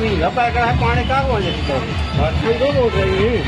मीला पैकर है पानी का बोल ठंडो बोल रही है।